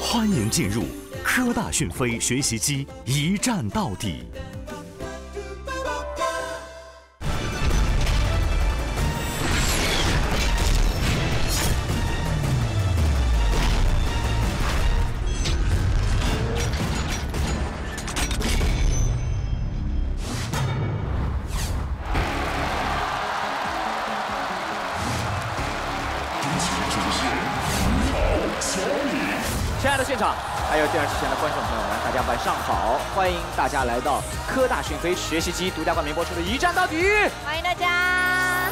欢迎进入科大讯飞学习机，一站到底。大家来到科大讯飞学习机独家冠名播出的《一站到底》。欢迎大家！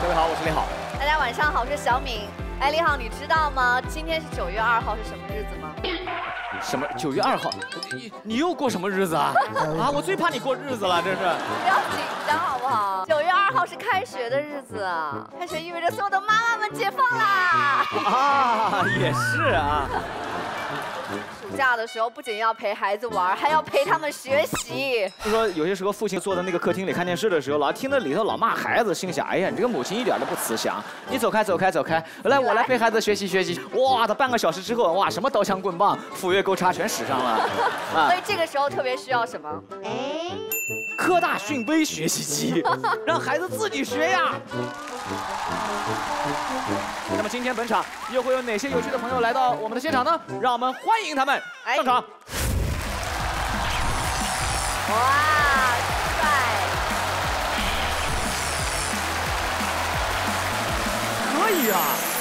各位好，我是李好。大家晚上好，我是小敏。哎，李好，你知道吗？今天是九月二号，是什么日子吗？什么？九月二号？你你又过什么日子啊？啊，我最怕你过日子了，这是。不要紧张好不好？九月二号是开学的日子，开学意味着所有的妈妈们解放啦！啊，也是啊。暑假的时候不仅要陪孩子玩，还要陪他们学习。就说有些时候父亲坐在那个客厅里看电视的时候，老听到里头老骂孩子，心想：哎呀，你这个母亲一点都不慈祥。你走开，走开，走开，来，我来陪孩子学习学习。哇，他半个小时之后，哇，什么刀枪棍棒、斧钺钩叉全使上了。所以这个时候特别需要什么？哎，科大讯飞学习机，让孩子自己学呀。那么今天本场又会有哪些有趣的朋友来到我们的现场呢？让我们欢迎他们上场。哇，帅！可以啊。啊！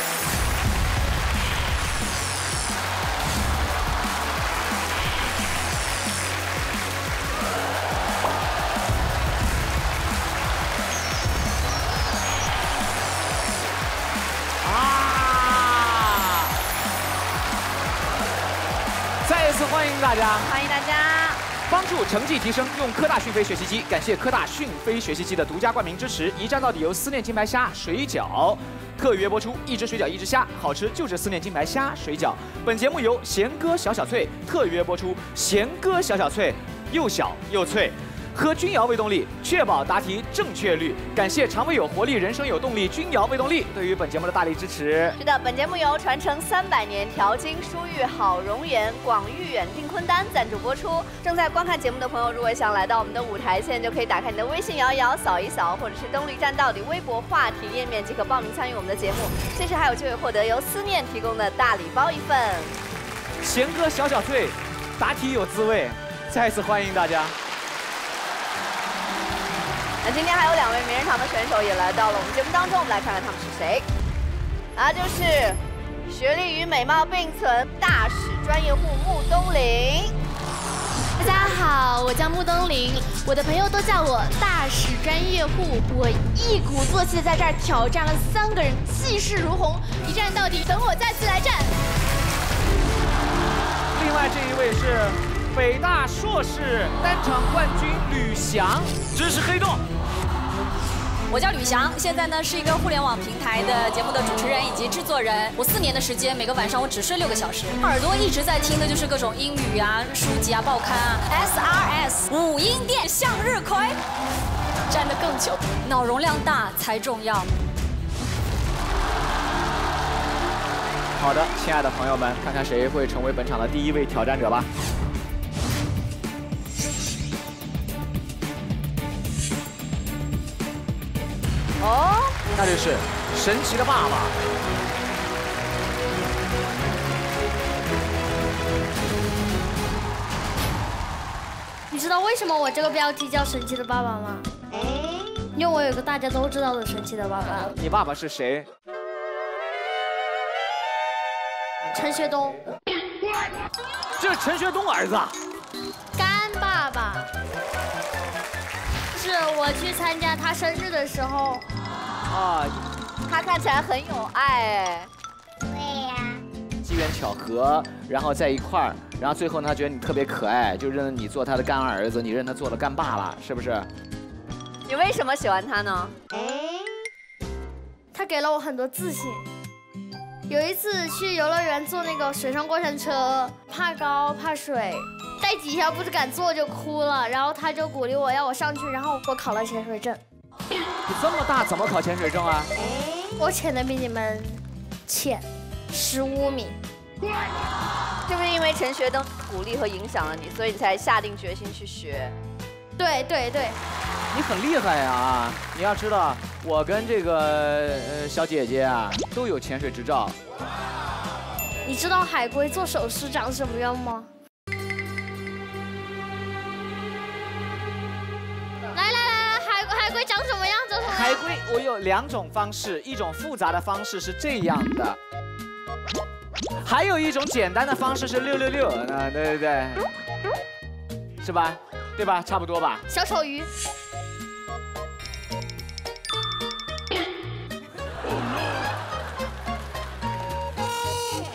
家。欢迎大家！帮助成绩提升，用科大讯飞学习机。感谢科大讯飞学习机的独家冠名支持。一站到底由思念金牌虾水饺特约播出，一只水饺一只虾，好吃就是思念金牌虾水饺。本节目由贤哥小小脆特约播出，贤哥小小脆，又小又脆。喝君瑶胃动力，确保答题正确率。感谢肠胃有活力，人生有动力，君瑶胃动力对于本节目的大力支持。是的，本节目由传承三百年调经疏郁好容颜广誉远定坤丹赞助播出。正在观看节目的朋友，如果想来到我们的舞台，现在就可以打开你的微信摇一摇，扫一扫，或者是登录一站到底微博话题页面即可报名参与我们的节目。届时还有机会获得由思念提供的大礼包一份。贤哥小小脆，答题有滋味。再次欢迎大家。那今天还有两位名人堂的选手也来到了我们节目当中，我们来看看他们是谁。啊，就是学历与美貌并存大使专业户穆东林。大家好，我叫穆东林，我的朋友都叫我大使专业户。我一鼓作气在这儿挑战了三个人，气势如虹，一战到底，等我再次来战。另外这一位是北大硕士单场冠军吕翔，支持黑洞。我叫吕翔，现在呢是一个互联网平台的节目的主持人以及制作人。我四年的时间，每个晚上我只睡六个小时，耳朵一直在听的就是各种英语啊、书籍啊、报刊啊。SRS 五音殿向日葵，站得更久，脑容量大才重要。好的，亲爱的朋友们，看看谁会成为本场的第一位挑战者吧。哦，那就是神奇的爸爸。你知道为什么我这个标题叫神奇的爸爸吗？因为我有个大家都知道的神奇的爸爸，你爸爸是谁？陈学冬，这是陈学冬儿子啊。干爸爸。是我去参加他生日的时候，啊，他看起来很有爱哎。对呀。机缘巧合，然后在一块儿，然后最后呢，他觉得你特别可爱，就认你做他的干儿子，你认他做了干爸了，是不是？你为什么喜欢他呢？哎他给了我很多自信。有一次去游乐园坐那个水上过山车，怕高怕水，在底下不是敢坐就哭了，然后他就鼓励我要我上去，然后我考了潜水证。你这么大怎么考潜水证啊？我潜的比你们浅，十五米。是不是因为陈学冬鼓励和影响了你，所以你才下定决心去学？对对对，你很厉害呀！啊你要知道，我跟这个呃小姐姐啊都有潜水执照。你知道海龟做手势长什么样吗？海龟，我有两种方式，一种复杂的方式是这样的，还有一种简单的方式是六六六，啊，对对对，是吧？对吧？差不多吧。小丑鱼。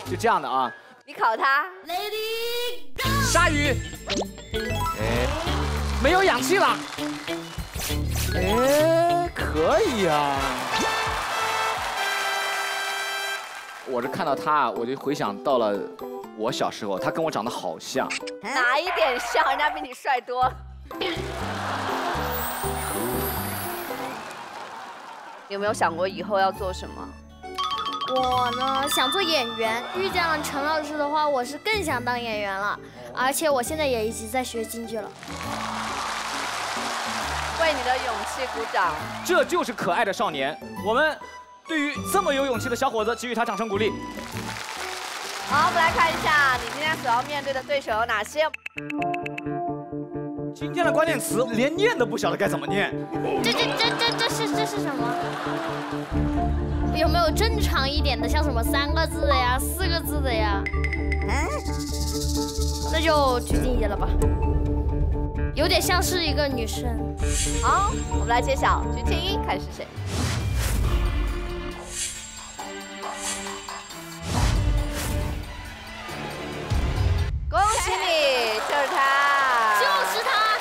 就这样的啊。你考他。鲨鱼。哎，没有氧气了。哎，可以啊。我是看到他，我就回想到了我小时候，他跟我长得好像。哪一点像？人家比你帅多了。有没有想过以后要做什么？我呢，想做演员。遇见了陈老师的话，我是更想当演员了。而且我现在也一直在学京剧了。为你的勇气鼓掌。这就是可爱的少年。我们对于这么有勇气的小伙子，给予他掌声鼓励。好，我们来看一下你今天所要面对的对手有哪些。今天的关键词连念都不晓得该怎么念。这这这这这是这是什么？有没有正常一点的，像什么三个字的呀、四个字的呀？嗯那就鞠婧祎了吧，有点像是一个女生。好，我们来揭晓鞠婧祎，看是谁。恭喜你，就是他，就是他。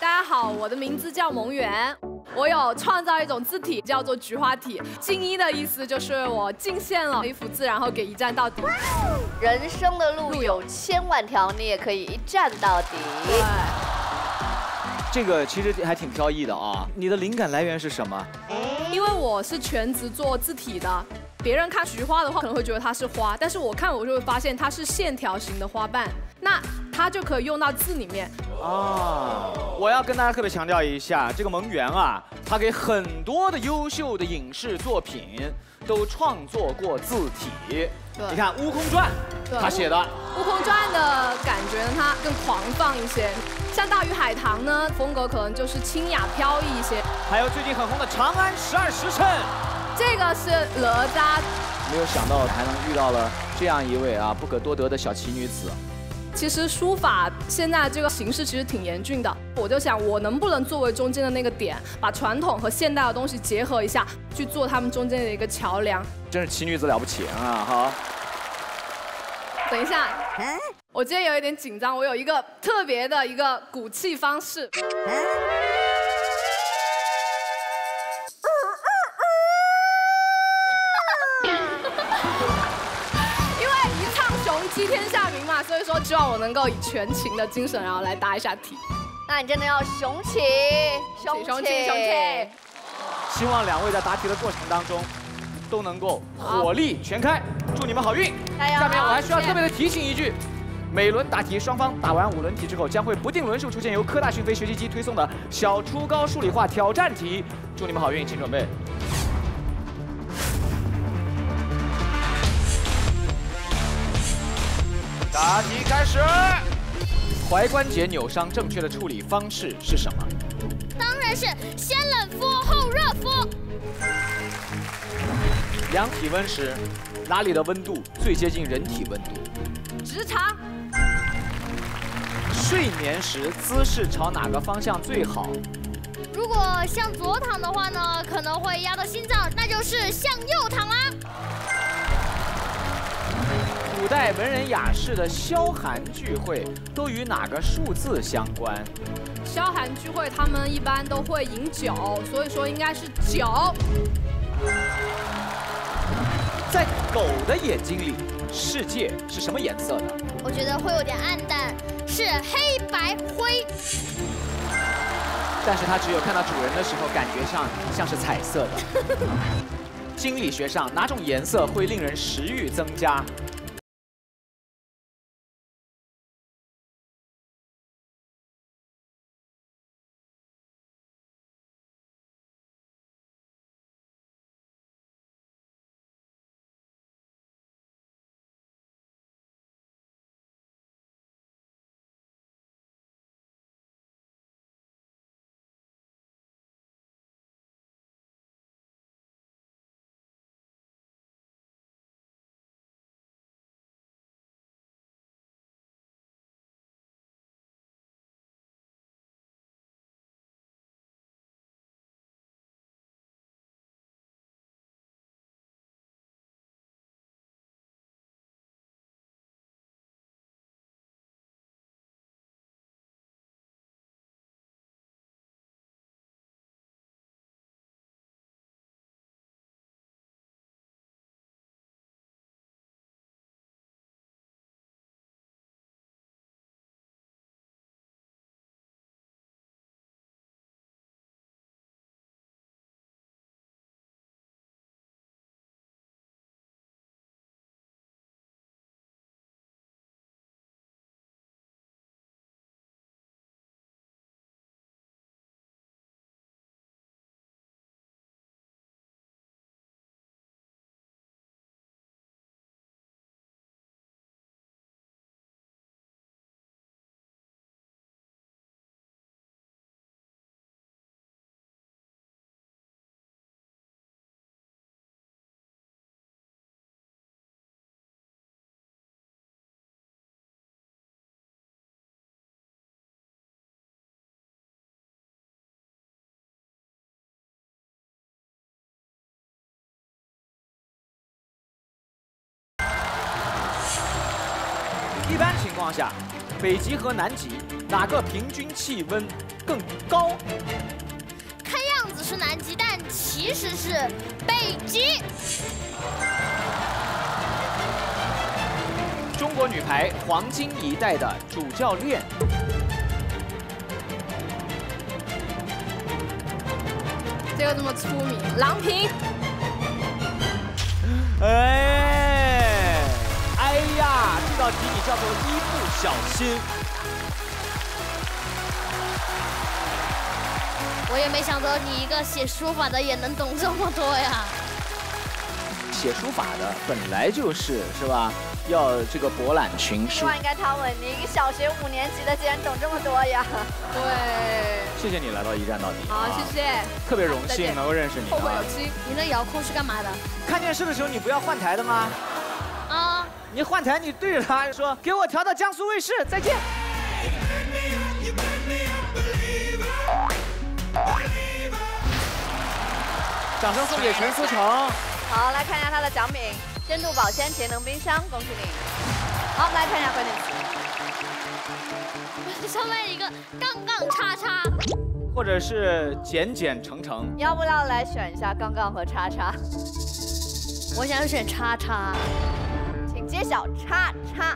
大家好，我的名字叫蒙媛，我有创造一种字体叫做菊花体。敬一的意思就是我敬献了一幅字，然后给一站到底。人生的路有千万条，你也可以一站到底。对，这个其实还挺飘逸的啊。你的灵感来源是什么？因为我是全职做字体的。别人看菊花的话，可能会觉得它是花，但是我看我就会发现它是线条型的花瓣，那它就可以用到字里面。啊，我要跟大家特别强调一下，这个蒙元啊，他给很多的优秀的影视作品都创作过字体。你看《悟空传》，他写的《悟空传》的感觉呢，它更狂放一些；像《大鱼海棠》呢，风格可能就是清雅飘逸一些。还有最近很红的《长安十二时辰》。这个是哪吒，没有想到还能遇到了这样一位啊不可多得的小奇女子。其实书法现在这个形势其实挺严峻的，我就想我能不能作为中间的那个点，把传统和现代的东西结合一下，去做他们中间的一个桥梁。真是奇女子了不起啊！好，等一下，我今天有一点紧张，我有一个特别的一个鼓气方式。因为一唱雄鸡天下所以说希望我能够以全勤的精神，然后来答一下题。那你真的要雄起，雄起，雄起，雄起！希望两位在答题的过程当中都能够火力全开，祝你们好运！下面我还需要特别的提醒一句：每轮答题，双方打完五轮题之后，将会不定轮数出现由科大讯飞学习机推送的小初高数理化挑战题。祝你们好运，请准备。答题开始。踝关节扭伤正确的处理方式是什么？当然是先冷敷后热敷。量体温时，哪里的温度最接近人体温度？直肠。睡眠时姿势朝哪个方向最好？如果向左躺的话呢，可能会压到心脏，那就是向右躺啊。古代文人雅士的萧寒聚会都与哪个数字相关？萧寒聚会他们一般都会饮酒，所以说应该是酒。在狗的眼睛里，世界是什么颜色的？我觉得会有点暗淡，是黑白灰。但是它只有看到主人的时候，感觉上像是彩色的。心理学上，哪种颜色会令人食欲增加？况下，北极和南极哪个平均气温更高？看样子是南极，但其实是北极。中国女排黄金一代的主教练，这个这么出名，郎平。哎，叫做一不小心。我也没想到你一个写书法的也能懂这么多呀。写书法的本来就是是吧？要这个博览群书应该他问你，一个小学五年级的竟然懂这么多呀！对，谢谢你来到一站到底。好，谢谢。特别荣幸能够认识你啊后会有！期。你那遥控是干嘛的？看电视的时候你不要换台的吗？啊，你换台你对着他说，给我调到江苏卫视，再见。掌声送给陈思成。好，来看一下他的奖品：深度保鲜节能冰箱，恭喜你。好，我们来看一下关键词。上面一个杠杠叉叉，或者是简简成成。你要不要来选一下杠杠和叉叉？我想选叉叉。请揭晓叉叉。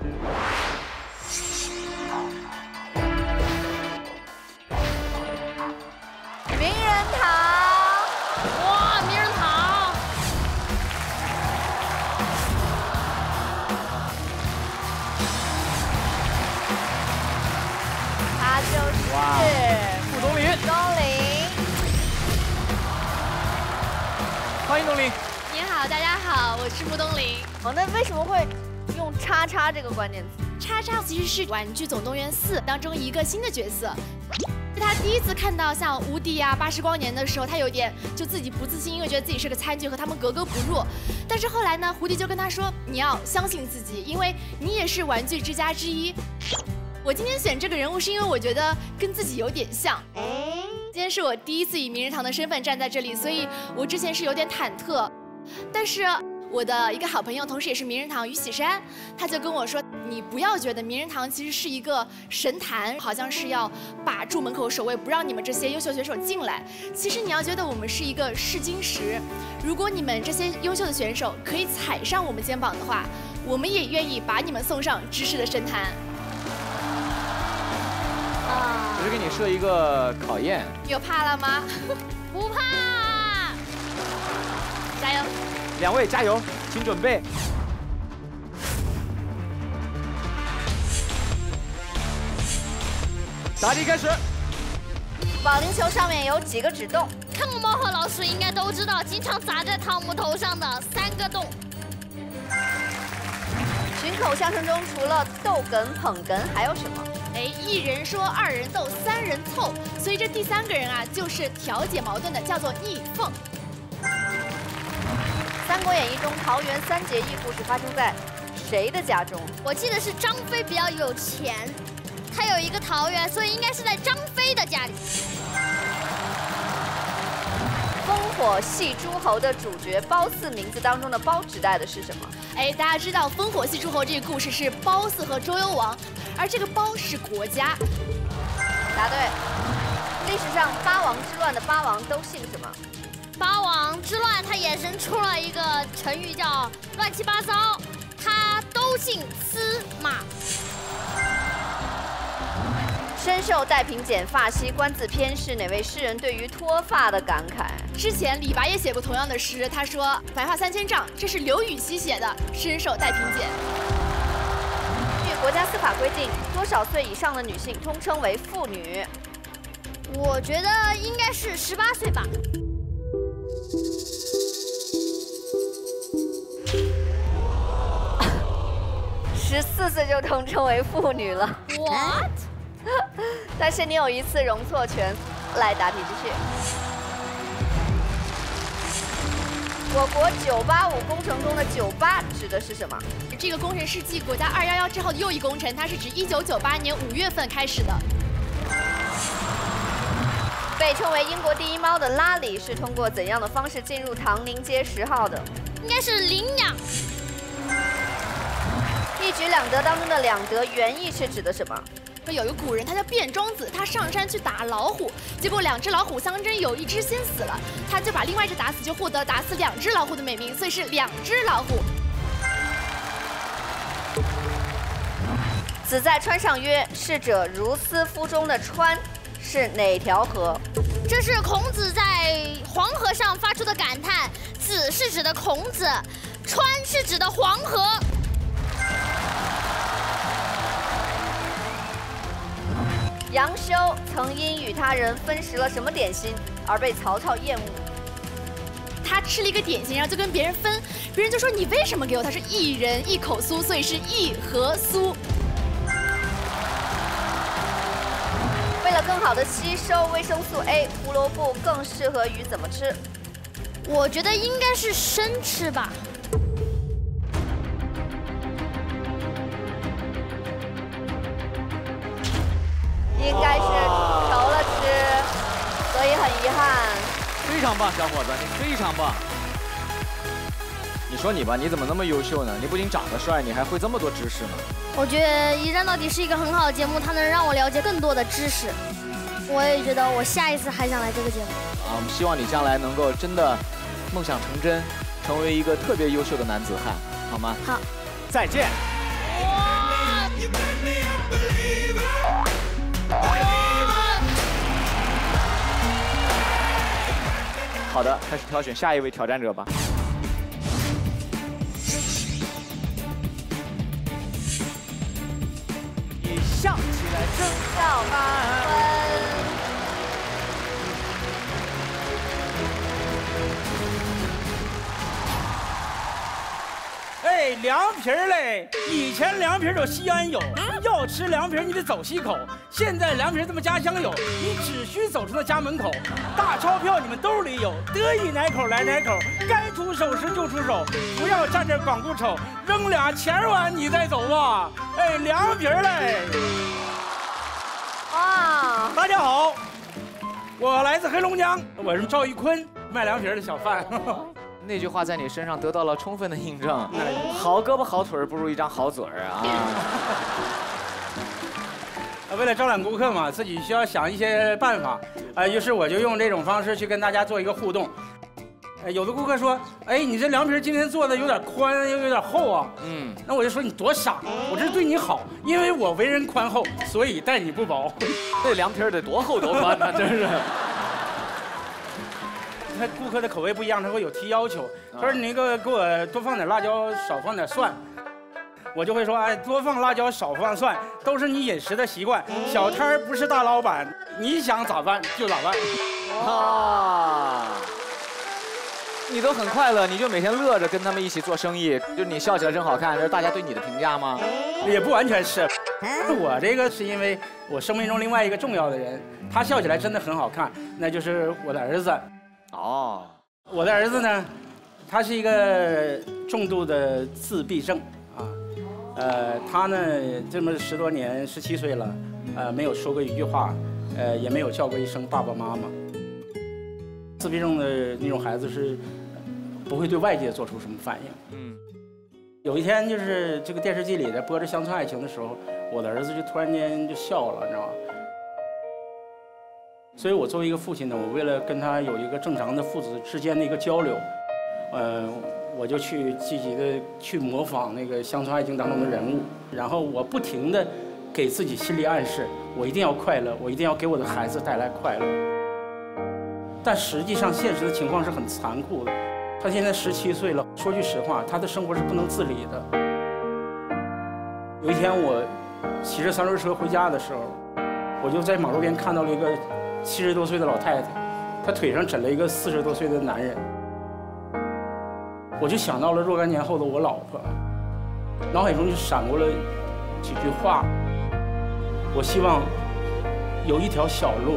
名人堂。哇，名人堂！他就是哇傅东林，东林。欢迎东林。您好，大家好，我是穆东林。哦，那为什么会用叉叉这个关键词？叉叉其实是《玩具总动员四》当中一个新的角色。在他第一次看到像无敌啊、巴斯光年的时候，他有点就自己不自信，因为觉得自己是个餐具，和他们格格不入。但是后来呢，胡迪就跟他说：“你要相信自己，因为你也是玩具之家之一。”我今天选这个人物是因为我觉得跟自己有点像。今天是我第一次以名人堂的身份站在这里，所以我之前是有点忐忑。但是我的一个好朋友，同时也是名人堂于喜山，他就跟我说：“你不要觉得名人堂其实是一个神坛，好像是要把住门口守卫，不让你们这些优秀选手进来。其实你要觉得我们是一个试金石，如果你们这些优秀的选手可以踩上我们肩膀的话，我们也愿意把你们送上知识的神坛。”啊我是给你设一个考验，你有怕了吗？不怕，加油！两位加油，请准备。答题开始。保龄球上面有几个指洞？看过猫和老鼠应该都知道，经常砸在汤姆头上的三个洞。群口相声中除了逗哏捧哏还有什么？哎，一人说，二人斗，三人凑，所以这第三个人啊，就是调解矛盾的，叫做逆凤。《三国演义》中桃园三结义故事发生在谁的家中？我记得是张飞比较有钱，他有一个桃园，所以应该是在张飞的家里。烽火戏诸侯的主角褒姒名字当中的褒指代的是什么？哎，大家知道烽火戏诸侯这个故事是褒姒和周幽王，而这个褒是国家。答对。历史上八王之乱的八王都姓什么？八王之乱它衍生出了一个成语叫乱七八糟，他都姓司马。深受戴平剪发兮观自偏是哪位诗人对于脱发的感慨？之前李白也写过同样的诗，他说“白发三千丈”，这是刘禹锡写的《深受戴平剪》。据国家司法规定，多少岁以上的女性通称为妇女？我觉得应该是十八岁吧。十四岁就通称为妇女了。What？但是你有一次容错权，来答题继续。我国九八五工程中的九八指的是什么？这个工程是继国家二幺幺之后的又一工程，它是指一九九八年五月份开始的。被称为英国第一猫的拉里是通过怎样的方式进入唐宁街十号的？应该是领养。一举两得当中的两得原意是指的什么？说有一个古人，他叫卞庄子，他上山去打老虎，结果两只老虎相争，有一只先死了，他就把另外一只打死，就获得打死两只老虎的美名，所以是两只老虎。子在川上曰：“逝者如斯夫中的川是哪条河？”这是孔子在黄河上发出的感叹。子是指的孔子，川是指的黄河。杨修曾因与他人分食了什么点心而被曹操厌恶。他吃了一个点心，然后就跟别人分，别人就说你为什么给我？他是一人一口酥，所以是一盒酥。为了更好的吸收维生素 A，胡萝卜更适合于怎么吃？我觉得应该是生吃吧。应该是熟了吃，所以很遗憾。非常棒，小伙子，你非常棒。你说你吧，你怎么那么优秀呢？你不仅长得帅，你还会这么多知识呢。我觉得《一站到底》是一个很好的节目，它能让我了解更多的知识。我也觉得我下一次还想来这个节目。啊，我们希望你将来能够真的梦想成真，成为一个特别优秀的男子汉，好吗？好，再见。好的，开始挑选下一位挑战者吧。哎，凉皮儿嘞！以前凉皮儿有西安有，要吃凉皮儿你得走西口。现在凉皮儿这么家乡有，你只需走出那家门口。大钞票你们兜里有，得意哪口来哪口，该出手时就出手，不要站这光顾瞅，扔俩钱碗你再走吧。哎，凉皮儿嘞！啊，大家好，我来自黑龙江，我是赵玉坤，卖凉皮儿的小贩。那句话在你身上得到了充分的印证。好胳膊好腿儿不如一张好嘴儿啊！呃为了招揽顾客嘛，自己需要想一些办法，啊，于是我就用这种方式去跟大家做一个互动。呃，有的顾客说，哎，你这凉皮儿今天做的有点宽又有点厚啊。嗯，那我就说你多傻，我这是对你好，因为我为人宽厚，所以待你不薄。这凉皮儿得多厚多宽呢？真是。他顾客的口味不一样，他会有提要求。他说：“你那个给我多放点辣椒，少放点蒜。”我就会说：“哎，多放辣椒，少放蒜，都是你饮食的习惯。小摊儿不是大老板，你想咋办就咋办。”啊，你都很快乐，你就每天乐着跟他们一起做生意，就你笑起来真好看，这是大家对你的评价吗？也不完全是，我这个是因为我生命中另外一个重要的人，他笑起来真的很好看，那就是我的儿子。哦，我的儿子呢，他是一个重度的自闭症啊，呃，他呢这么十多年，十七岁了，呃，没有说过一句话，呃，也没有叫过一声爸爸妈妈。自闭症的那种孩子是不会对外界做出什么反应。嗯。有一天，就是这个电视剧里在播着《乡村爱情》的时候，我的儿子就突然间就笑了，你知道吗？所以我作为一个父亲呢，我为了跟他有一个正常的父子之间的一个交流，呃，我就去积极的去模仿那个《乡村爱情》当中的人物，然后我不停的给自己心理暗示，我一定要快乐，我一定要给我的孩子带来快乐。但实际上，现实的情况是很残酷的。他现在十七岁了，说句实话，他的生活是不能自理的。有一天，我骑着三轮车回家的时候，我就在马路边看到了一个七十多岁的老太太，她腿上枕了一个四十多岁的男人。我就想到了若干年后的我老婆，脑海中就闪过了几句话。我希望有一条小路，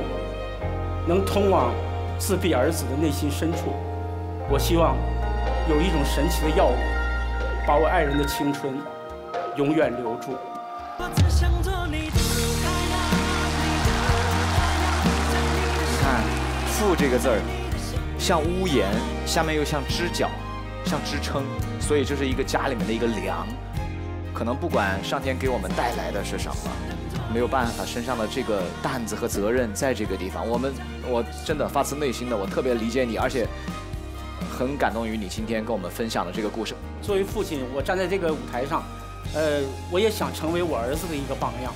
能通往自闭儿子的内心深处。我希望有一种神奇的药物，把我爱人的青春永远留住。我只想做你的父”这个字儿，像屋檐，下面又像支脚，像支撑，所以这是一个家里面的一个梁。可能不管上天给我们带来的是什么，没有办法，身上的这个担子和责任在这个地方。我们，我真的发自内心的，我特别理解你，而且。很感动于你今天跟我们分享的这个故事。作为父亲，我站在这个舞台上，呃，我也想成为我儿子的一个榜样。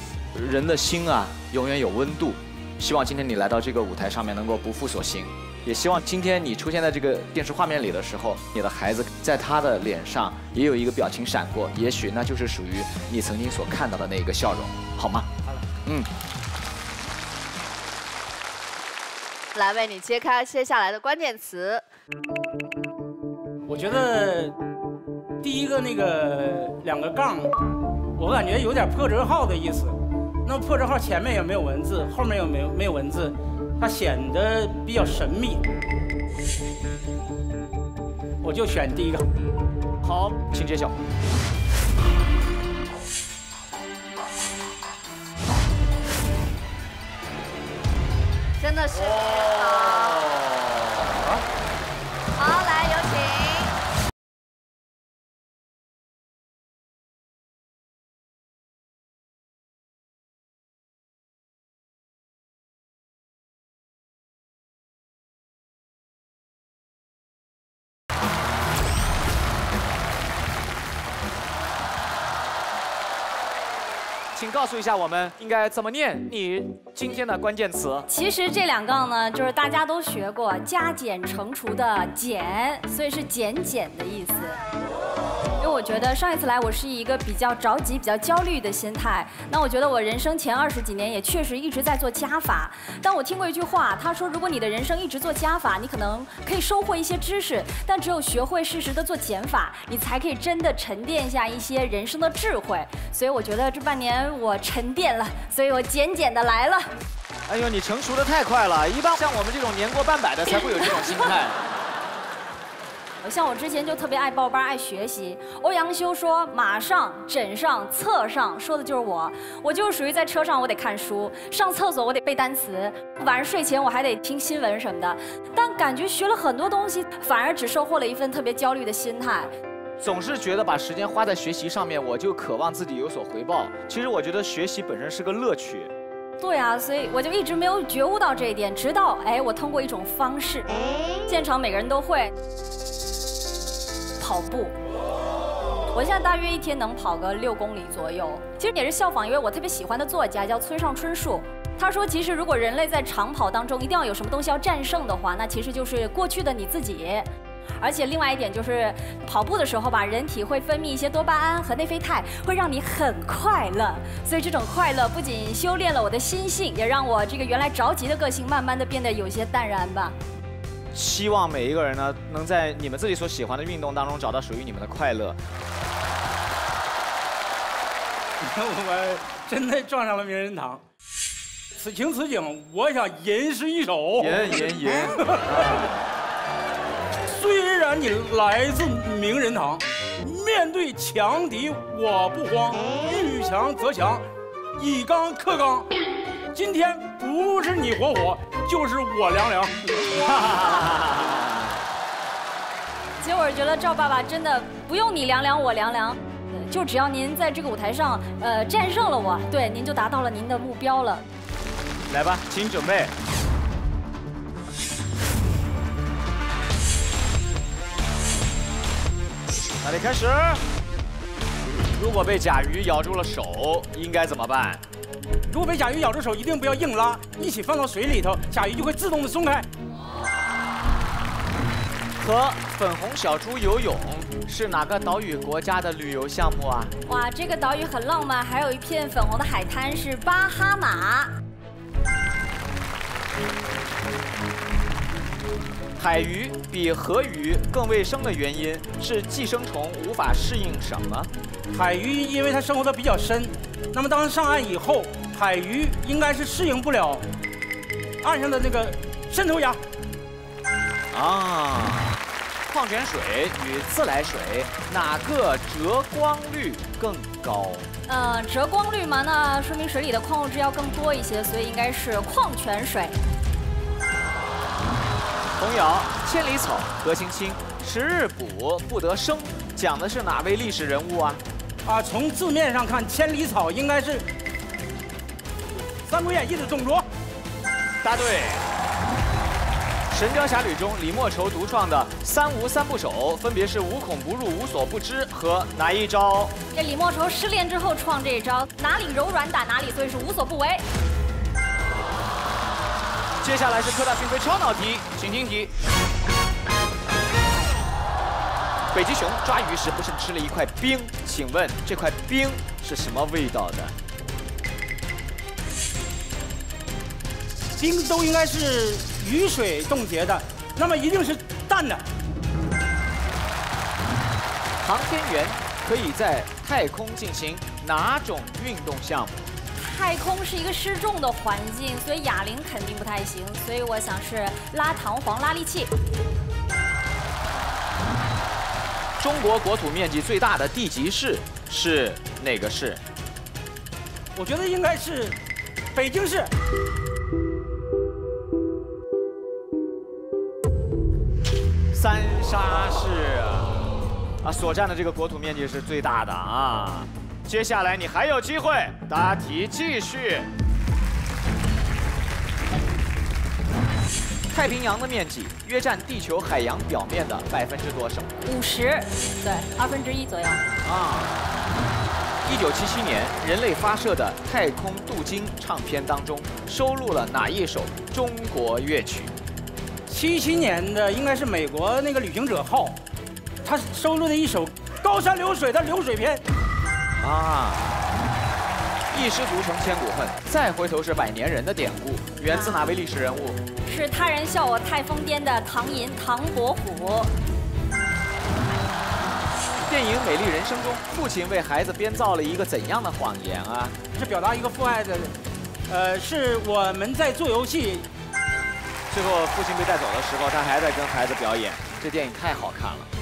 人的心啊，永远有温度。希望今天你来到这个舞台上面能够不负所幸，也希望今天你出现在这个电视画面里的时候，你的孩子在他的脸上也有一个表情闪过，也许那就是属于你曾经所看到的那个笑容，好吗？好了，嗯。来为你揭开接下来的关键词。我觉得第一个那个两个杠，我感觉有点破折号的意思。那破折号前面也没有文字，后面又没有没有文字，它显得比较神秘。我就选第一个。好，请揭晓。真的是请告诉一下我们应该怎么念你今天的关键词。其实这两杠呢，就是大家都学过加减乘除的减，所以是减减的意思。因为我觉得上一次来，我是以一个比较着急、比较焦虑的心态。那我觉得我人生前二十几年也确实一直在做加法。但我听过一句话，他说如果你的人生一直做加法，你可能可以收获一些知识，但只有学会适时的做减法，你才可以真的沉淀下一些人生的智慧。所以我觉得这半年我沉淀了，所以我减减的来了。哎呦，你成熟的太快了，一般像我们这种年过半百的才会有这种心态。像我之前就特别爱报班、爱学习。欧阳修说：“马上、枕上、侧上，说的就是我。我就是属于在车上我得看书，上厕所我得背单词，晚上睡前我还得听新闻什么的。但感觉学了很多东西，反而只收获了一份特别焦虑的心态。总是觉得把时间花在学习上面，我就渴望自己有所回报。其实我觉得学习本身是个乐趣。对啊，所以我就一直没有觉悟到这一点，直到哎，我通过一种方式，现场每个人都会。”跑步，我现在大约一天能跑个六公里左右。其实也是效仿一位我特别喜欢的作家，叫村上春树。他说，其实如果人类在长跑当中一定要有什么东西要战胜的话，那其实就是过去的你自己。而且另外一点就是跑步的时候吧，人体会分泌一些多巴胺和内啡肽，会让你很快乐。所以这种快乐不仅修炼了我的心性，也让我这个原来着急的个性慢慢的变得有些淡然吧。希望每一个人呢，能在你们自己所喜欢的运动当中找到属于你们的快乐。你看我们真的撞上了名人堂。此情此景，我想吟诗一首。吟吟吟。虽然你来自名人堂，面对强敌我不慌，遇强则强，以刚克刚。今天不是你火火，就是我凉凉。其实我是觉得赵爸爸真的不用你凉凉我凉凉，就只要您在这个舞台上呃战胜了我，对，您就达到了您的目标了。来吧，请准备。那里开始。如果被甲鱼咬住了手，应该怎么办？如果被甲鱼咬住手，一定不要硬拉，一起放到水里头，甲鱼就会自动的松开。和粉红小猪游泳是哪个岛屿国家的旅游项目啊？哇，这个岛屿很浪漫，还有一片粉红的海滩，是巴哈马。海鱼比河鱼更卫生的原因是寄生虫无法适应什么？海鱼因为它生活的比较深，那么当上岸以后，海鱼应该是适应不了岸上的那个渗透压。啊，矿泉水与自来水哪个折光率更高？呃，折光率嘛，那说明水里的矿物质要更多一些，所以应该是矿泉水。童谣《千里草》何青青，十日补不得生，讲的是哪位历史人物啊？啊，从字面上看，千里草应该是《三国演义》的董卓。答对。《神雕侠侣》中李莫愁独创的三无三不手，分别是无孔不入、无所不知和哪一招？这李莫愁失恋之后创这一招，哪里柔软打哪里，所以是无所不为。接下来是科大讯飞超脑题，请听题。北极熊抓鱼时不慎吃了一块冰，请问这块冰是什么味道的？冰都应该是雨水冻结的，那么一定是淡的。航天员可以在太空进行哪种运动项目？太空是一个失重的环境，所以哑铃肯定不太行，所以我想是拉弹簧拉力器。中国国土面积最大的地级市是哪个市？我觉得应该是北京市。三沙市啊，所占的这个国土面积是最大的啊。接下来你还有机会，答题继续。太平洋的面积约占地球海洋表面的百分之多少？五十，对，二分之一左右。啊。一九七七年，人类发射的太空镀金唱片当中收录了哪一首中国乐曲？七七年的应该是美国那个旅行者号，它收录的一首《高山流水》的流水篇。啊！一失足成千古恨，再回头是百年人的典故，源自哪位历史人物？是他人笑我太疯癫的唐寅唐伯虎。电影《美丽人生》中，父亲为孩子编造了一个怎样的谎言啊？是表达一个父爱的，呃，是我们在做游戏，最后父亲被带走的时候，他还在跟孩子表演。这电影太好看了。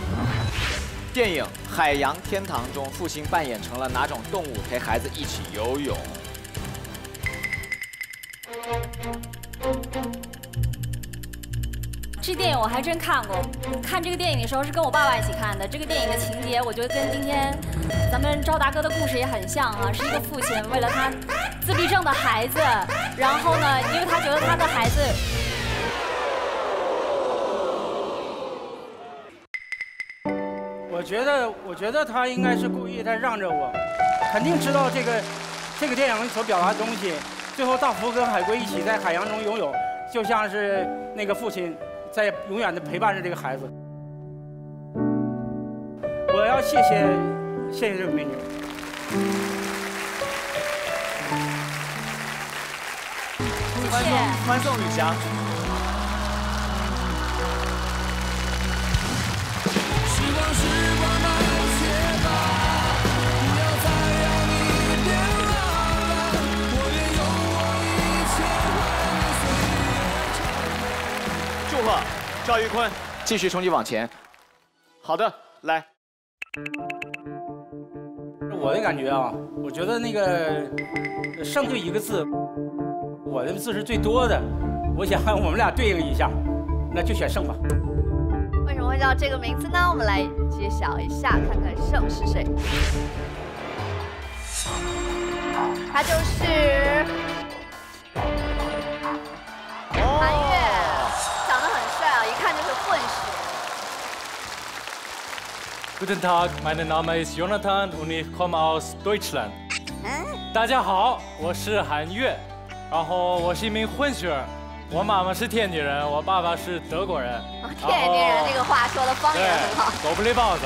电影《海洋天堂》中，父亲扮演成了哪种动物陪孩子一起游泳？这电影我还真看过。看这个电影的时候是跟我爸爸一起看的。这个电影的情节，我觉得跟今天咱们赵大哥的故事也很像啊，是一个父亲为了他自闭症的孩子，然后呢，因为他觉得他的孩子。我觉得，我觉得他应该是故意在让着我，肯定知道这个这个电影所表达的东西，最后大福跟海龟一起在海洋中游泳，就像是那个父亲在永远的陪伴着这个孩子。我要谢谢谢谢这个美女。欢送欢送吕翔。祝赵玉坤继续冲击往前。好的，来，我的感觉啊，我觉得那个“胜”就一个字，我的字是最多的，我想 我们俩对应一下，那就选“胜”吧。为什么会叫这个名字呢？我们来揭晓一下，看看胜是谁。他就是 Guten Tag, mein Name ist Jonathan und ich komme aus Deutschland. 大家好，我是韩月，然后我是一名混血儿，我妈妈是天津人，我爸爸是德国人。啊，天津人这个话说的方言很好，狗不理包子。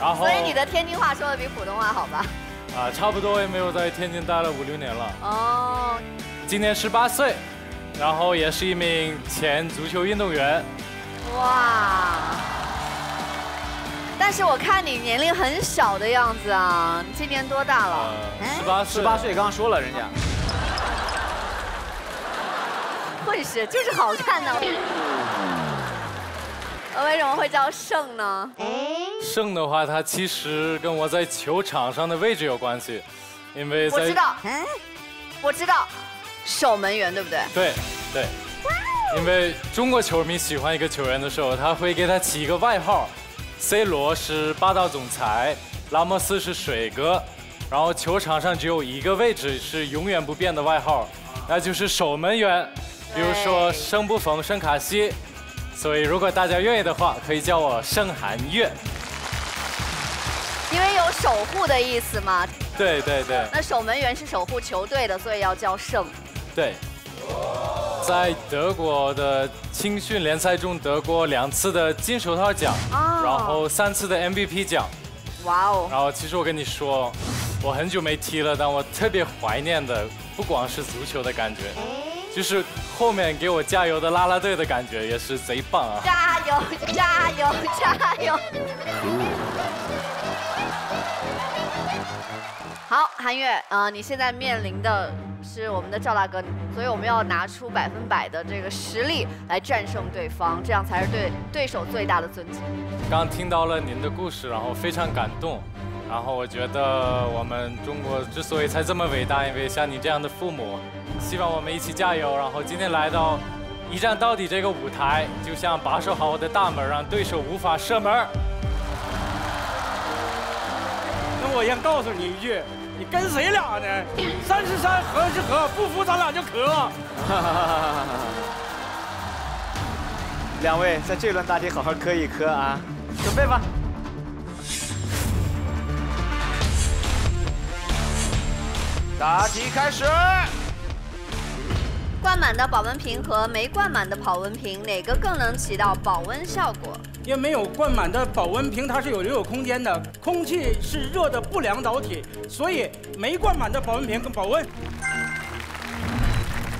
然后所以你的天津话说的比普通话好吧？啊，差不多也没有在天津待了五六年了。哦，今年十八岁，然后也是一名前足球运动员。哇！但是我看你年龄很小的样子啊，你今年多大了？十八岁，十八岁，刚刚说了人家。混血就是好看呢。我，为什么会叫胜呢？胜的话，它其实跟我在球场上的位置有关系，因为在我知道，我知道，守门员对不对？对对，因为中国球迷喜欢一个球员的时候，他会给他起一个外号，C 罗是霸道总裁，拉莫斯是水哥，然后球场上只有一个位置是永远不变的外号，那就是守门员，比如说生不逢生卡西，所以如果大家愿意的话，可以叫我盛寒月。因为有守护的意思嘛。对对对那守门员是守护球队的，所以要叫盛。对，在德国的青训联赛中得过两次的金手套奖，哦然后三次的 MVP 奖。哇哦！然后其实我跟你说，我很久没踢了，但我特别怀念的不光是足球的感觉，就是后面给我加油的啦啦队的感觉也是贼棒啊！加油！加油！加油！好，韩月，呃，你现在面临的是我们的赵大哥，所以我们要拿出百分百的这个实力来战胜对方，这样才是对对手最大的尊敬。刚听到了您的故事，然后非常感动，然后我觉得我们中国之所以才这么伟大，因为像你这样的父母，希望我们一起加油。然后今天来到一站到底这个舞台，就像把守好我的大门，让对手无法射门。那我先告诉你一句，你跟谁俩呢？山是山，河是河，不服咱俩就磕。两位在这轮答题好好磕一磕啊！准备吧。答题开始。灌满的保温瓶和没灌满的保温瓶，哪个更能起到保温效果？因为没有灌满的保温瓶，它是有留有空间的，空气是热的不良导体，所以没灌满的保温瓶更保温。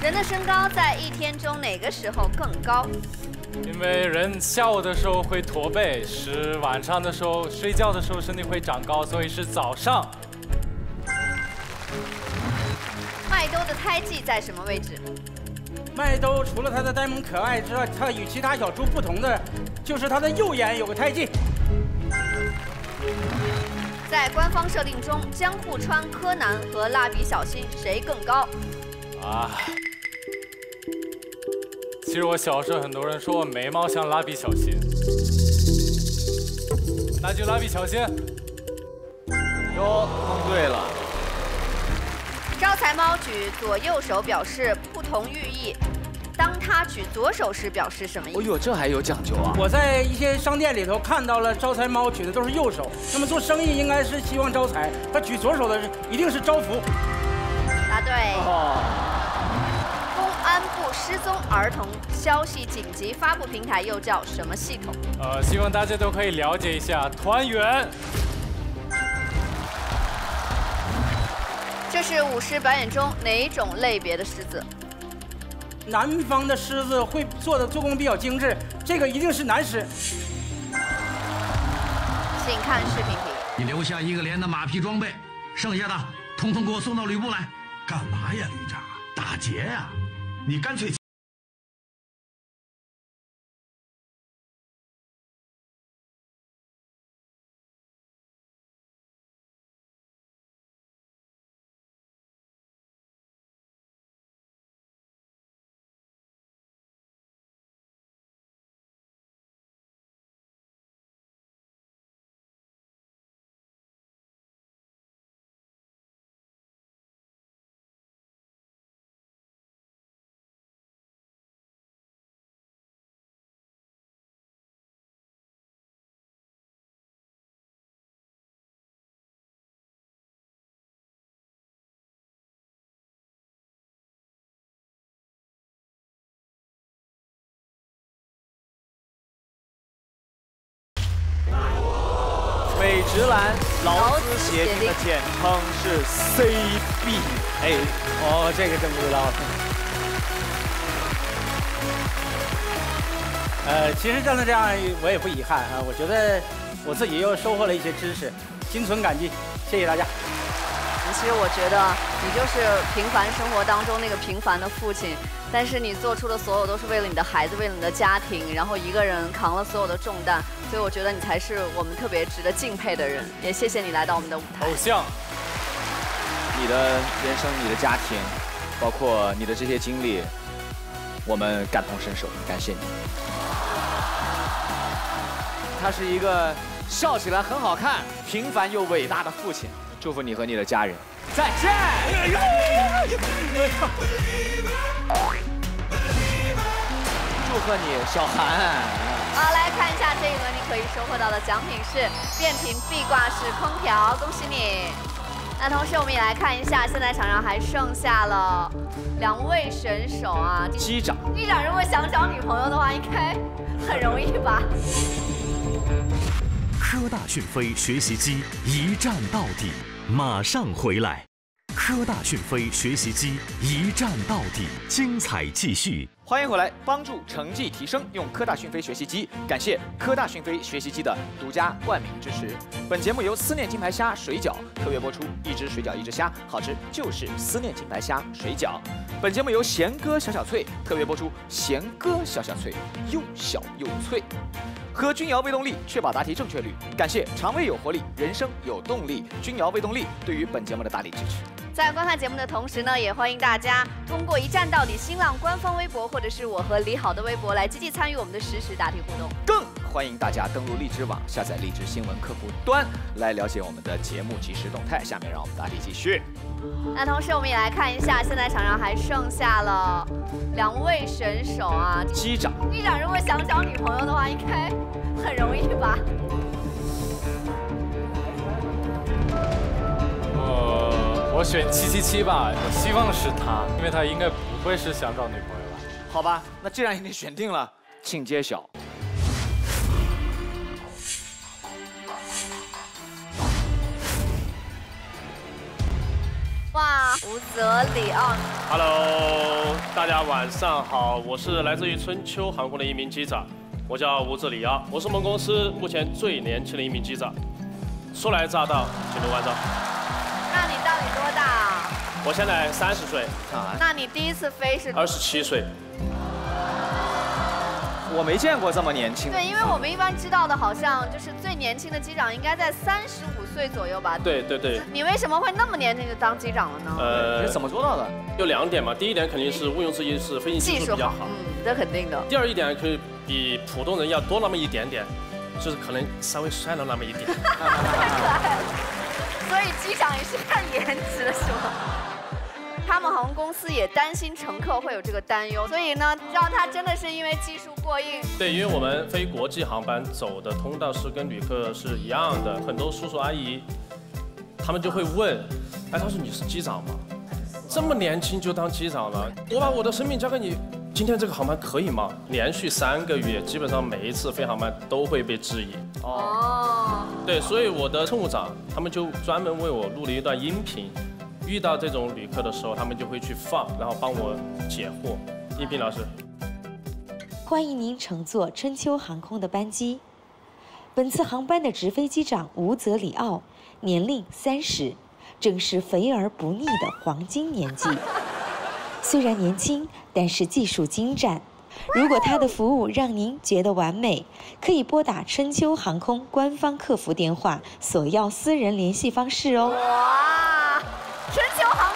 人的身高在一天中哪个时候更高？因为人下午的时候会驼背，是晚上的时候睡觉的时候身体会长高，所以是早上。麦兜的胎记在什么位置？麦兜除了它的呆萌可爱之外，它与其他小猪不同的，就是它的右眼有个胎记。在官方设定中，江户川柯南和蜡笔小新谁更高？啊，其实我小时候很多人说我眉毛像蜡笔小新，那就蜡笔小新。哟，蒙对了。招财猫举左右手表示不同寓意，当他举左手时表示什么意思？哦呦，这还有讲究啊！我在一些商店里头看到了招财猫举的都是右手，那么做生意应该是希望招财，他举左手的是一定是招福。答对。哦，失踪儿童消息紧急发布平台又叫什么系统？呃，希望大家都可以了解一下团圆。这是舞狮表演中哪种类别的狮子？南方的狮子会做的做工比较精致，这个一定是南狮。请看视频题。你留下一个连的马匹装备，剩下的统统给我送到吕布来。干嘛呀，旅长？打劫呀？你干脆。直男劳斯协定的简称是 CBA。哦，这个真不知道。呃，其实真的这样，我也不遗憾啊。我觉得我自己又收获了一些知识，心存感激。谢谢大家。其实我觉得你就是平凡生活当中那个平凡的父亲，但是你做出的所有都是为了你的孩子，为了你的家庭，然后一个人扛了所有的重担，所以我觉得你才是我们特别值得敬佩的人。也谢谢你来到我们的舞台。偶像，你的人生、你的家庭，包括你的这些经历，我们感同身受，感谢你。他是一个笑起来很好看、平凡又伟大的父亲。祝福你和你的家人，再见。祝贺你，小韩。好，来看一下这一轮你可以收获到的奖品是变频壁挂式空调，恭喜你。那同时我们也来看一下，现在场上还剩下了两位选手啊。机长，机长如果想找女朋友的话，应该很容易吧？科大讯飞学习机，一站到底。马上回来，科大讯飞学习机一站到底，精彩继续。欢迎回来，帮助成绩提升，用科大讯飞学习机。感谢科大讯飞学习机的独家冠名支持。本节目由思念金牌虾水饺特约播出，一只水饺一只虾，好吃就是思念金牌虾水饺。本节目由贤哥小小脆特约播出，贤哥小小脆，又小又脆。喝君瑶微动力，确保答题正确率。感谢肠胃有活力，人生有动力。君瑶微动力对于本节目的大力支持。在观看节目的同时呢，也欢迎大家通过一站到底新浪官方微博，或者是我和李好的微博来积极参与我们的实时答题互动。更欢迎大家登录荔枝网，下载荔枝新闻客户端，来了解我们的节目即时动态。下面让我们答题继续。那同时我们也来看一下，现在场上还剩下了两位选手啊。机长，机长如果想找女朋友的话，应该很容易吧？我我选七七七吧，我希望是他，因为他应该不会是想找女朋友吧？好吧，那既然已经选定了，请揭晓。哇，吴泽里奥，Hello，大家晚上好，我是来自于春秋航空的一名机长，我叫吴泽里奥，我是我们公司目前最年轻的一名机长，初来乍到，请多关照。那你到底多大？我现在三十岁。啊，那你第一次飞是？二十七岁。我没见过这么年轻。对，因为我们一般知道的，好像就是最年轻的机长应该在三十五岁左右吧。对对对。你为什么会那么年轻就当机长了呢？呃，你怎么做到的？有两点嘛，第一点肯定是毋庸置疑是飞行技术比较好，嗯，这肯定的。第二一点可以比普通人要多那么一点点，就是可能稍微帅了那么一点。太可爱了。所以机长也是看颜值的是吗？他们航空公司也担心乘客会有这个担忧，所以呢，让他真的是因为技术过硬。对，因为我们飞国际航班走的通道是跟旅客是一样的，很多叔叔阿姨，他们就会问，哎，他说你是机长吗？这么年轻就当机长了？我把我的生命交给你，今天这个航班可以吗？连续三个月，基本上每一次飞航班都会被质疑。哦，对，所以我的乘务长他们就专门为我录了一段音频，遇到这种旅客的时候，他们就会去放，然后帮我解惑。音频老师，欢迎您乘坐春秋航空的班机。本次航班的直飞机长吴泽里奥，年龄三十，正是肥而不腻的黄金年纪。虽然年轻，但是技术精湛。如果他的服务让您觉得完美，可以拨打春秋航空官方客服电话，索要私人联系方式哦。哇，春秋航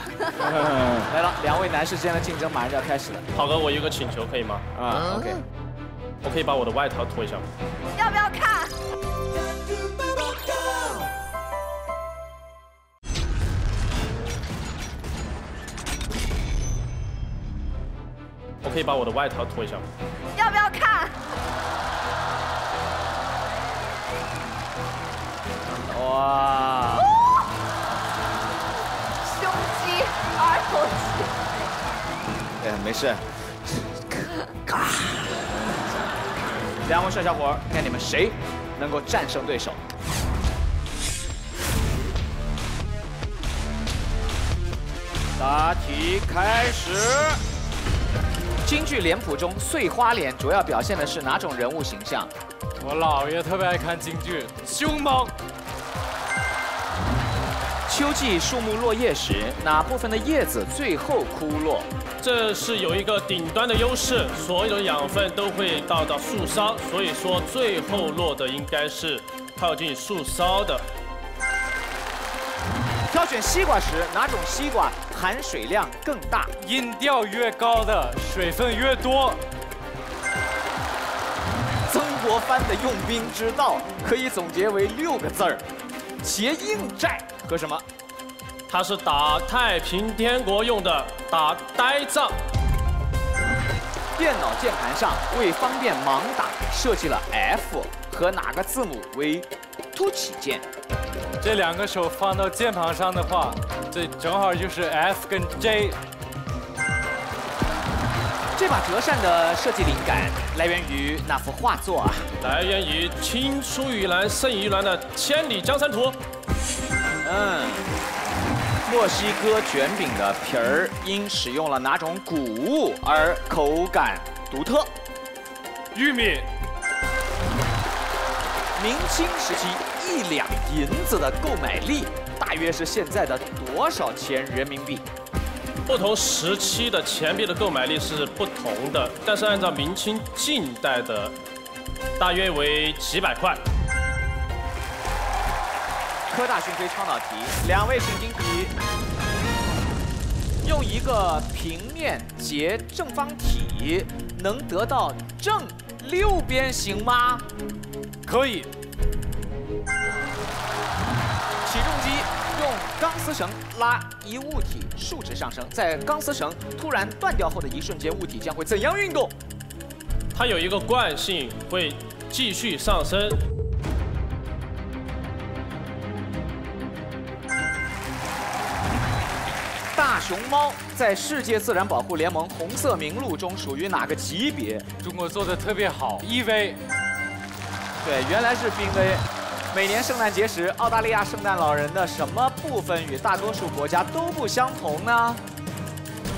来了，两位男士之间的竞争马上就要开始了。好哥，我有个请求，可以吗？啊，OK，我可以把我的外套脱一下吗？要不要看？我可以把我的外套脱一下吗？要不要看？哇，哎，没事。嘎，两位帅小伙，看你们谁能够战胜对手。答题开始。京剧脸谱中碎花脸主要表现的是哪种人物形象？我姥爷特别爱看京剧，凶猛。秋季树木落叶时，哪部分的叶子最后枯落？这是有一个顶端的优势，所有的养分都会到到树梢，所以说最后落的应该是靠近树梢的。挑选西瓜时，哪种西瓜含水量更大？音调越高的水分越多。曾国藩的用兵之道可以总结为六个字儿：结硬寨和什么？它是打太平天国用的，打呆仗。电脑键盘上为方便盲打，设计了 F 和哪个字母为凸起键？这两个手放到键盘上的话，这正好就是 F 跟 J。这把折扇的设计灵感来源于那幅画作啊，来源于青出于蓝胜于蓝的《千里江山图》。嗯，墨西哥卷饼的皮儿因使用了哪种谷物而口感独特？玉米。明清时期一两银子的购买力大约是现在的多少钱人民币？不同时期的钱币的购买力是不同的，但是按照明清近代的，大约为几百块。科大讯飞超脑题，两位请听题。用一个平面截正方体能得到正六边形吗？可以。丝绳拉一物体竖直上升，在钢丝绳突然断掉后的一瞬间，物体将会怎样运动？它有一个惯性，会继续上升。大熊猫在世界自然保护联盟红色名录中属于哪个级别？中国做的特别好，一 V。对，原来是濒危。每年圣诞节时，澳大利亚圣诞老人的什么部分与大多数国家都不相同呢？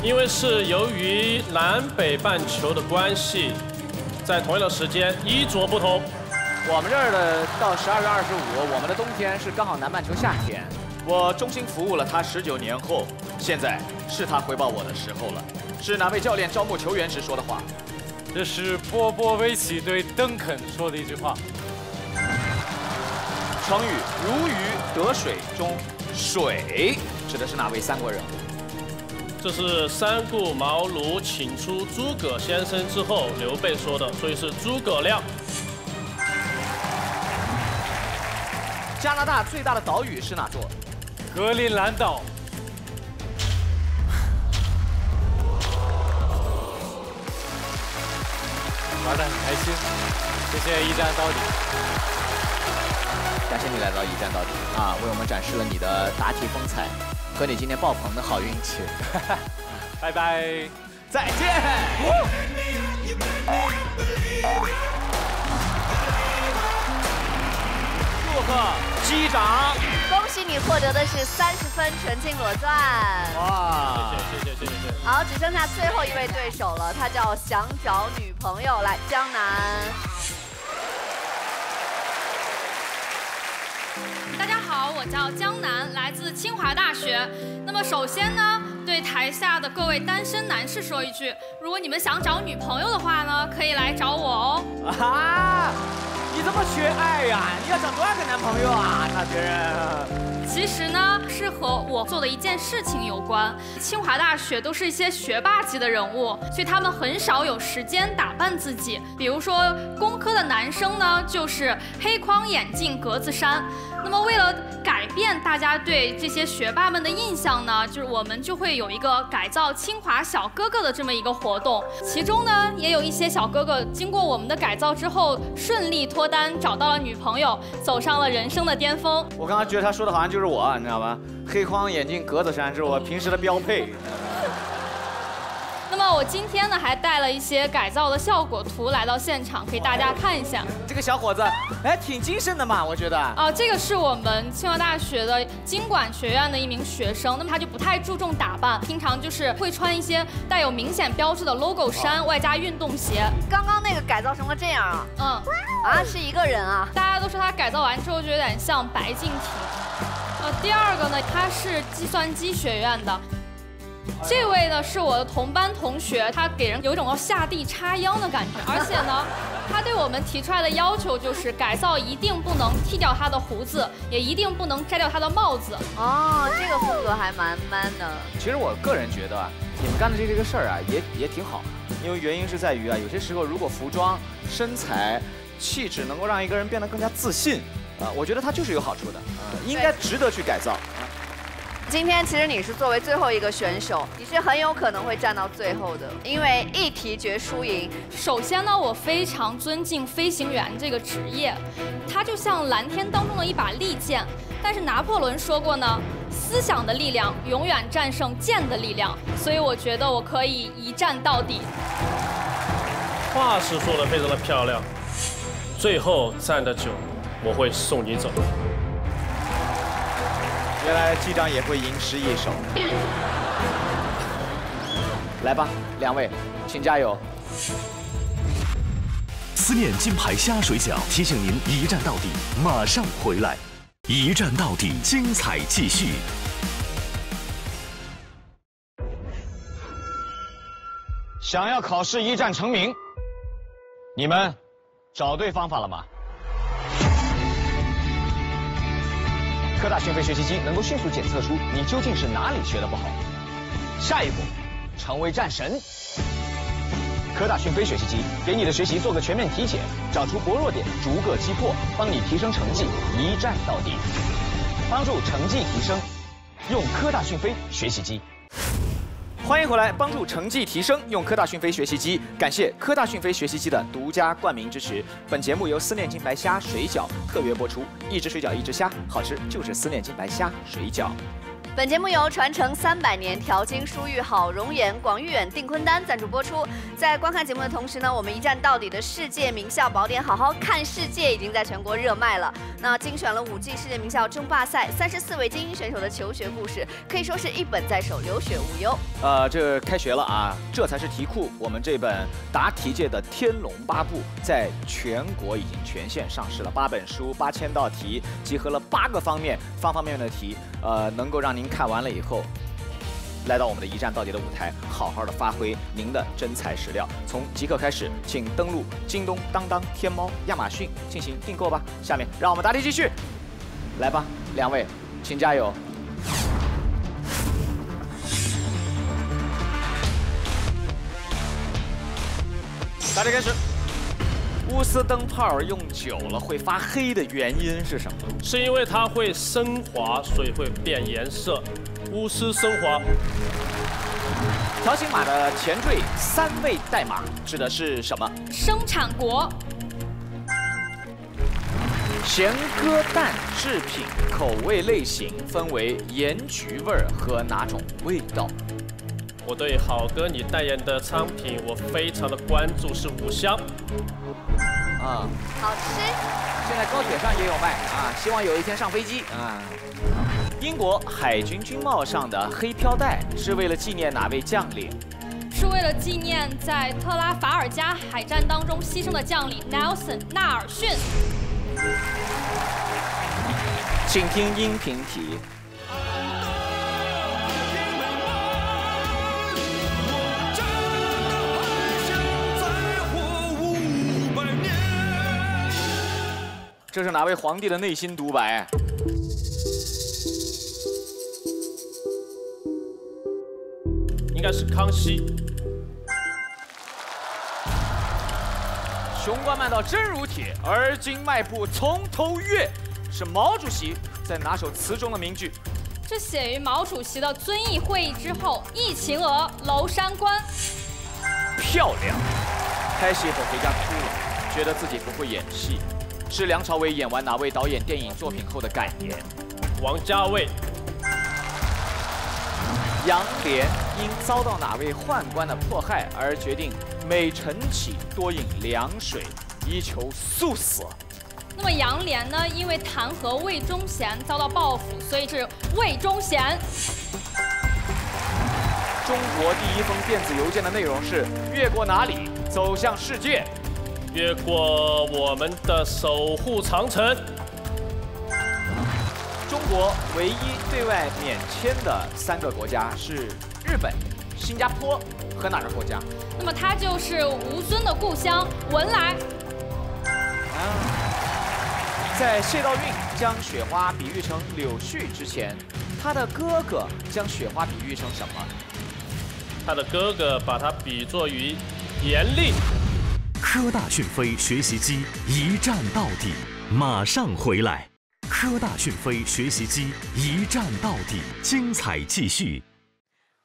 因为是由于南北半球的关系，在同样的时间衣着不同。我们这儿的到十二月二十五，我们的冬天是刚好南半球夏天。我衷心服务了他十九年后，现在是他回报我的时候了。是哪位教练招募球员时说的话？这是波波维奇对邓肯说的一句话。成语“如鱼得水”中，“水”指的是哪位三国人物？这是三顾茅庐请出诸葛先生之后，刘备说的，所以是诸葛亮。加拿大最大的岛屿是哪座？格陵兰岛。玩得很开心，谢谢一战到底。感谢你来到一站到底啊，为我们展示了你的答题风采和你今天爆棚的好运气。拜拜，再见。祝贺机长！恭喜你获得的是三十分纯净裸钻。哇，谢谢谢谢谢谢。好，只剩下最后一位对手了，他叫想找女朋友，来江南。大家好，我叫江南，来自清华大学。那么首先呢，对台下的各位单身男士说一句：如果你们想找女朋友的话呢，可以来找我哦。啊，你这么缺爱呀？你要找多少个男朋友啊？那别人。其实呢，是和我做的一件事情有关。清华大学都是一些学霸级的人物，所以他们很少有时间打扮自己。比如说，工科的男生呢，就是黑框眼镜、格子衫。那么，为了改变大家对这些学霸们的印象呢，就是我们就会有一个改造清华小哥哥的这么一个活动。其中呢，也有一些小哥哥经过我们的改造之后，顺利脱单，找到了女朋友，走上了人生的巅峰。我刚刚觉得他说的好像就是我，你知道吧？黑框眼镜、格子衫是我平时的标配。那么我今天呢，还带了一些改造的效果图来到现场，给大家看一下。这个小伙子，哎，挺精神的嘛，我觉得。哦，这个是我们清华大学的经管学院的一名学生，那么他就不太注重打扮，平常就是会穿一些带有明显标志的 logo 衫，外加运动鞋。刚刚那个改造成了这样啊？嗯。啊，是一个人啊？大家都说他改造完之后就有点像白敬亭。呃，第二个呢，他是计算机学院的。这位呢是我的同班同学，他给人有一种要下地插秧的感觉，而且呢，他对我们提出来的要求就是改造一定不能剃掉他的胡子，也一定不能摘掉他的帽子。哦，这个风格还蛮 man 的。其实我个人觉得，你们干的这这个事儿啊，也也挺好，因为原因是在于啊，有些时候如果服装、身材、气质能够让一个人变得更加自信，啊，我觉得它就是有好处的，啊，应该值得去改造。今天其实你是作为最后一个选手，你是很有可能会站到最后的，因为一题决输赢。首先呢，我非常尊敬飞行员这个职业，它就像蓝天当中的一把利剑。但是拿破仑说过呢，思想的力量永远战胜剑的力量，所以我觉得我可以一战到底。话是说的非常的漂亮，最后站的久，我会送你走。原来机长也会吟诗一首。来吧，两位，请加油。思念金牌虾水饺提醒您一站到底，马上回来。一站到底，精彩继续。想要考试一战成名，你们找对方法了吗？科大讯飞学习机能够迅速检测出你究竟是哪里学得不好。下一步，成为战神。科大讯飞学习机给你的学习做个全面体检，找出薄弱点，逐个击破，帮你提升成绩，一战到底，帮助成绩提升。用科大讯飞学习机。欢迎回来，帮助成绩提升，用科大讯飞学习机。感谢科大讯飞学习机的独家冠名支持。本节目由思念金牌虾水饺特约播出，一只水饺一只虾，好吃就是思念金牌虾水饺。本节目由传承三百年调经疏育好容颜广誉远定坤丹赞助播出。在观看节目的同时呢，我们一站到底的世界名校宝典，好好看世界已经在全国热卖了。那精选了五季世界名校争霸赛三十四位精英选手的求学故事，可以说是一本在手，留学无忧。呃，这开学了啊，这才是题库。我们这本答题界的《天龙八部》在全国已经全线上市了，八本书，八千道题，集合了八个方面，方方面面的题，呃，能够让您。看完了以后，来到我们的一站到底的舞台，好好的发挥您的真材实料。从即刻开始，请登录京东、当当、天猫、亚马逊进行订购吧。下面让我们答题继续，来吧，两位，请加油。答题开始。钨丝灯泡用久了会发黑的原因是什么？是因为它会升华，所以会变颜色。钨丝升华。条形码的前缀三位代码指的是什么？生产国。咸鸽蛋制品口味类型分为盐焗味和哪种味道？我对好哥你代言的商品我非常的关注，是五香。啊，好吃。现在高铁上也有卖啊，希望有一天上飞机啊。英国海军军帽上的黑飘带是为了纪念哪位将领？是为了纪念在特拉法尔加海战当中牺牲的将领 Nelson 纳尔逊。请听音频题。这是哪位皇帝的内心独白？应该是康熙。雄关漫道真如铁，而今迈步从头越，是毛主席在哪首词中的名句？这写于毛主席的遵义会议之后，忆秦娥娄山关。漂亮！拍戏后回家哭了，觉得自己不会演戏。是梁朝伟演完哪位导演电影作品后的感言？王家卫。杨涟因遭到哪位宦官的迫害而决定每晨起多饮凉水，以求速死。那么杨涟呢？因为弹劾魏忠贤遭到报复，所以是魏忠贤。中国第一封电子邮件的内容是：越过哪里走向世界？越过我们的守护长城。中国唯一对外免签的三个国家是日本、新加坡和哪个国家？那么它就是吴尊的故乡文莱。啊，在谢道韫将雪花比喻成柳絮之前，他的哥哥将雪花比喻成什么？他的哥哥把它比作于严厉。科大讯飞学习机，一站到底，马上回来。科大讯飞学习机，一站到底，精彩继续。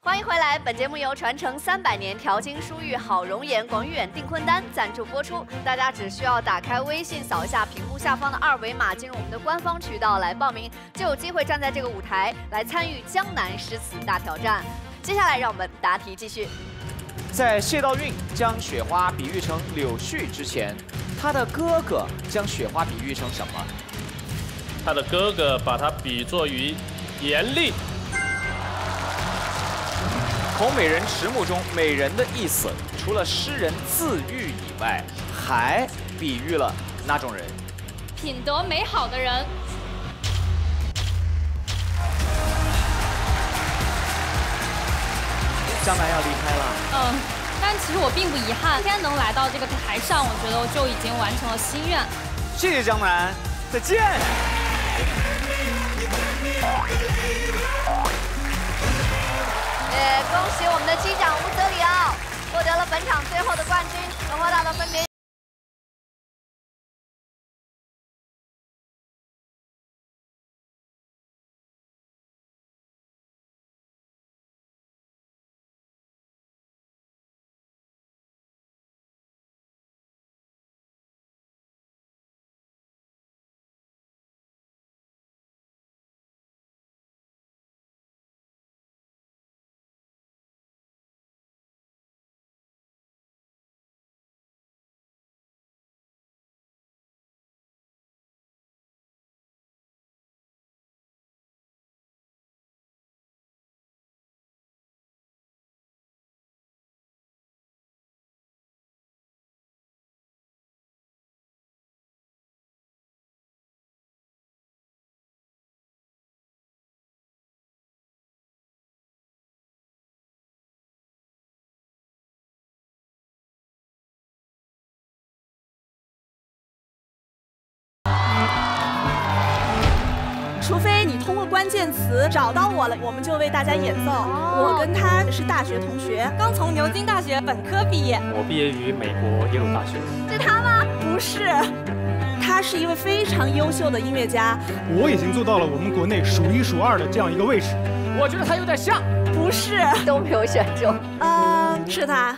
欢迎回来，本节目由传承三百年调经书育好容颜广誉远订婚丹赞助播出。大家只需要打开微信，扫一下屏幕下方的二维码，进入我们的官方渠道来报名，就有机会站在这个舞台来参与江南诗词大挑战。接下来让我们答题继续。在谢道韫将雪花比喻成柳絮之前，他的哥哥将雪花比喻成什么？他的哥哥把它比作于严厉。孔美人迟暮中，美人的意思除了诗人自喻以外，还比喻了哪种人？品德美好的人。江南要离开了。嗯，但其实我并不遗憾，今天能来到这个台上，我觉得我就已经完成了心愿。谢谢江南，再见。也恭喜我们的机长吴泽里奥获得了本场最后的冠军，荣获到了分别。关键词找到我了，我们就为大家演奏。我跟他是大学同学，刚从牛津大学本科毕业。我毕业于美国耶鲁大学。是他吗？不是，他是一位非常优秀的音乐家。我已经做到了我们国内数一数二的这样一个位置。我觉得他有点像，不是都没有选中。嗯，是他。